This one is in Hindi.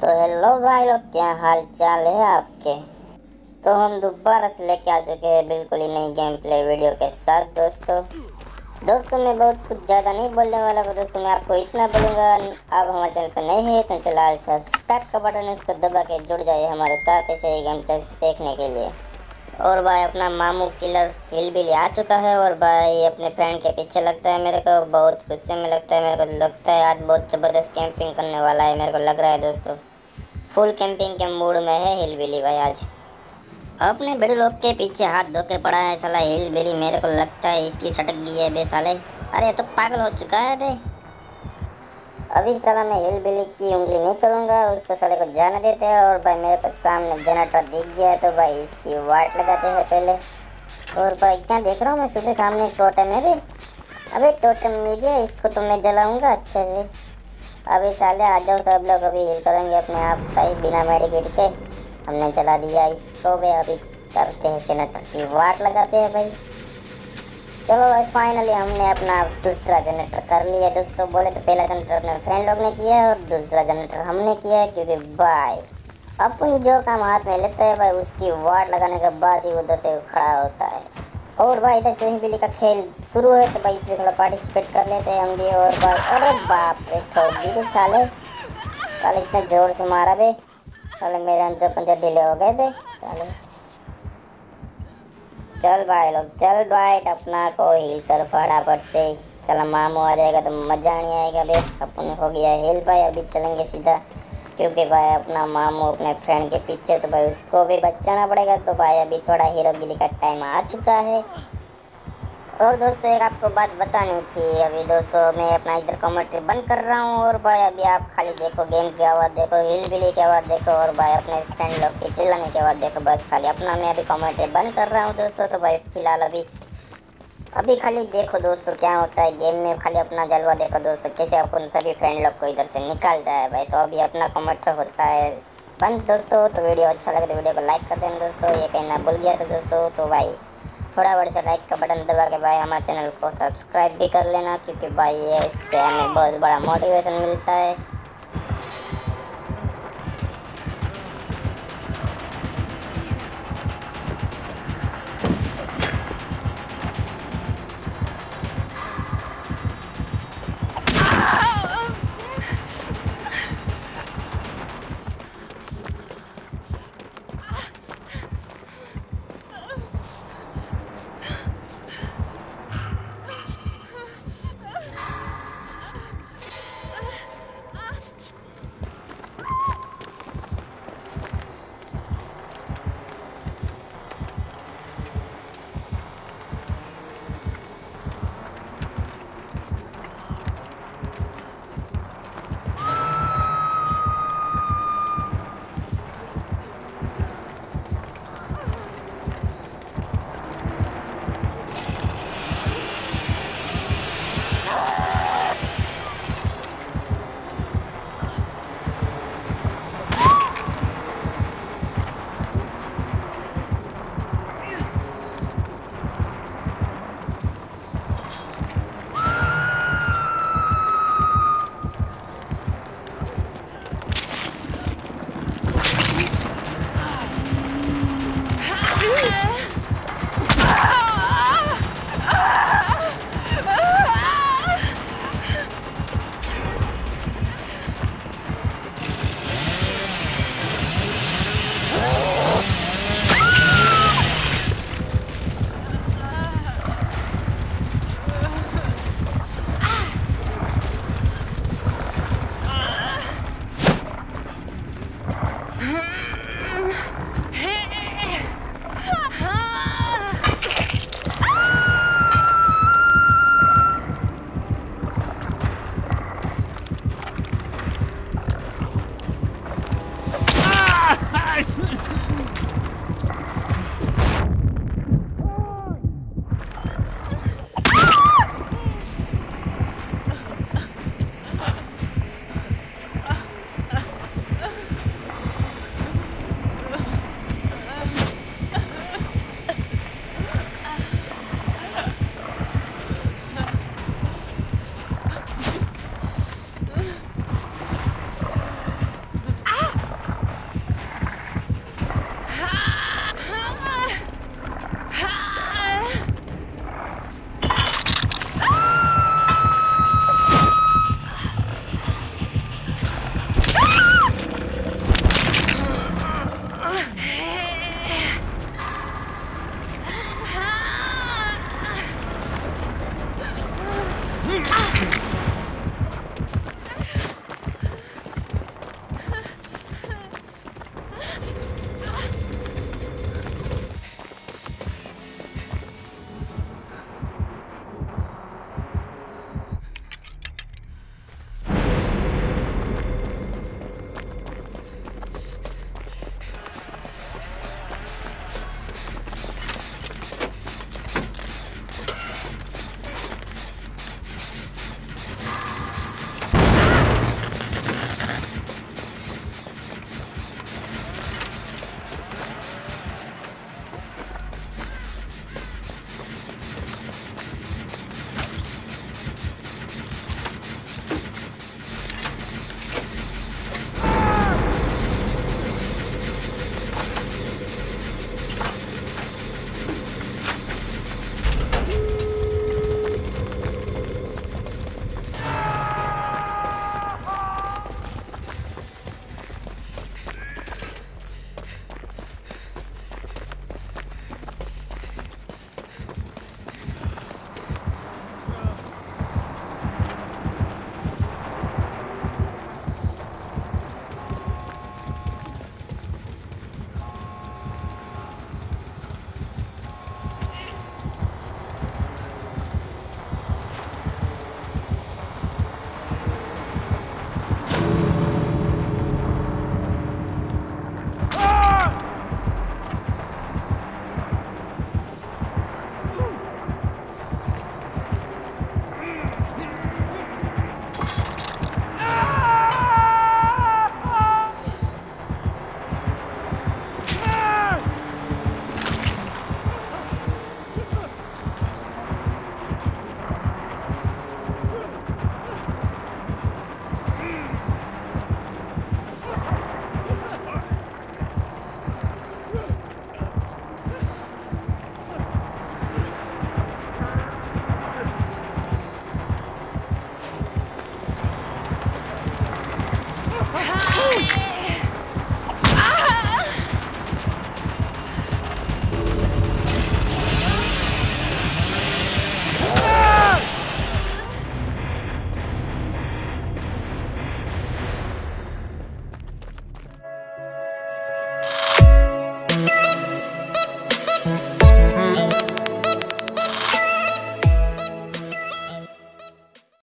तो हेलो भाई लोग, क्या हाल चाल है आपके? तो हम दोबारा से लेके आ चुके हैं बिल्कुल ही नई गेम प्ले वीडियो के साथ, दोस्तों। दोस्तों, मैं बहुत कुछ ज़्यादा नहीं बोलने वाला हूँ। दोस्तों, मैं आपको इतना बोलूँगा, आप हमारे चैनल पर नए हैं तो चला सब्सक्राइब का बटन है, उसको दबा के जुड़ जाइए हमारे साथ ऐसे ही गेम प्ले देखने के लिए। और भाई, अपना मामू किलर हिल बिल आ चुका है, और भाई, अपने फ्रेंड के पीछे लगता है मेरे को, बहुत गुस्से में लगता है, मेरे को लगता है आज बहुत ज़बरदस्त कैंपिंग करने वाला है, मेरे को लग रहा है, दोस्तों। फुल कैंपिंग के मूड में है हिल बिली भाई आज। अपने बड़े लोग के पीछे हाथ धो के पड़ा है साला हिल बिली मेरे को लगता है इसकी सटक गई है बे साले। अरे तो पागल हो चुका है बे। अभी साला मैं हिल बिली की उंगली नहीं करूँगा, उसको साले को जाने देते हैं और भाई मेरे को सामने जनरेटर दिख गया तो भाई इसकी वाट लगाते हैं पहले। और भाई क्या देख रहा हूँ मैं सुबह सामने टोटम है भी अबे टोटम मिल गया, इसको तो मैं जलाऊँगा अच्छे से। अभी साले आ जाओ सब लोग अभी हिल करेंगे अपने आप भाई, बिना मेडिकेट के। हमने चला दिया इसको भी, अभी करते हैं जनरेटर की वाट लगाते हैं भाई। चलो भाई फाइनली हमने अपना दूसरा जनरेटर कर लिया। दोस्तों, बोले तो पहला जनरेटर अपने फ्रेंड लोग ने किया और दूसरा जनरेटर हमने किया है क्योंकि भाई अपन जो काम हाथ में लेते हैं भाई, उसकी वाट लगाने के बाद ही उधर से खड़ा होता है। और भाई इधर चूही बिल्ली का खेल शुरू है तो भाई इसमें थोड़ा पार्टिसिपेट कर लेते हैं हम भी और भाई। अरे बाप रे, ठोक भी साले। साले इतने ज़ोर से मारा बे। साले मेरे अंजर पंजर ढीले हो गए बे, साले। चल भाई लोग, चल भाई, अपना को हिल कर फटाफट से। चला मामू आ जाएगा तो मज़ा नहीं आएगा बे। अपन हो गया हिल भाई, अभी चलेंगे सीधा। क्योंकि भाई अपना मामू अपने फ्रेंड के पीछे तो भाई उसको भी बचाना पड़ेगा तो भाई अभी थोड़ा हीरोगिरी का टाइम आ चुका है। और दोस्तों, एक आपको बात बतानी थी, अभी दोस्तों मैं अपना इधर कमेंट्री बंद कर रहा हूँ, और भाई अभी आप खाली देखो गेम की आवाज़ देखो हिल बिली की आवाज़ देखो, और भाई अपने फ्रेंड लोग की चिल्लाने की आवाज़ देखो, बस खाली अपना मैं अभी कमेंट्री बंद कर रहा हूँ दोस्तों तो भाई फ़िलहाल अभी अभी खाली देखो दोस्तों, क्या होता है? गेम में खाली अपना जलवा देखो दोस्तों, कैसे अपन सभी फ्रेंड लोग को इधर से निकालता है भाई? तो अभी अपना कमेंटर होता है बंद दोस्तों तो वीडियो अच्छा लगे तो वीडियो को लाइक कर देना दोस्तों, ये कहना भूल गया था दोस्तों तो भाई थोड़ा फटाफट से लाइक का बटन दबा के भाई हमारे चैनल को सब्सक्राइब भी कर लेना, क्योंकि भाई ये इससे हमें बहुत बड़ा मोटिवेशन मिलता है।